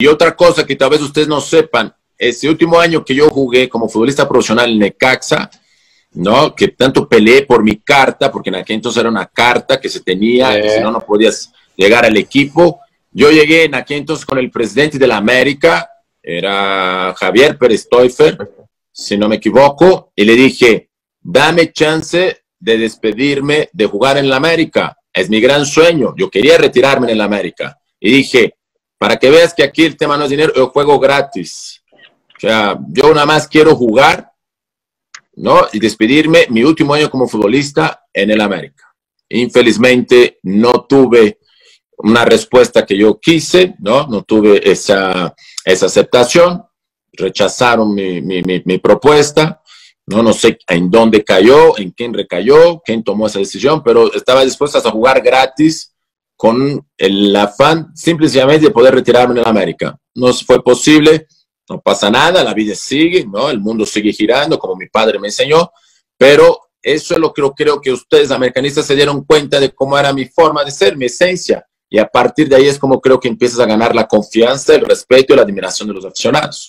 Y otra cosa que tal vez ustedes no sepan, ese último año que yo jugué como futbolista profesional en Necaxa, ¿no? Que tanto peleé por mi carta, porque en aquel entonces era una carta que se tenía, si no, no podías llegar al equipo. Yo llegué en aquel entonces con el presidente de la América, era Javier Pérez Teufer, si no me equivoco, y le dije, dame chance de despedirme de jugar en la América. Es mi gran sueño. Yo quería retirarme en la América. Y dije, para que veas que aquí el tema no es dinero, yo juego gratis. O sea, yo nada más quiero jugar, ¿no? Y despedirme mi último año como futbolista en el América. Infelizmente no tuve una respuesta que yo quise, ¿no? No tuve esa, esa aceptación, rechazaron mi, mi, mi, propuesta, no, no sé en dónde cayó, en quién recayó, quién tomó esa decisión, pero estaba dispuesta a jugar gratis con el afán simplemente de poder retirarme en América. No fue posible, no pasa nada, la vida sigue, ¿no? El mundo sigue girando, como mi padre me enseñó, pero eso es lo que creo que ustedes, americanistas, se dieron cuenta de cómo era mi forma de ser, mi esencia. Y a partir de ahí es como creo que empiezas a ganar la confianza, el respeto y la admiración de los aficionados.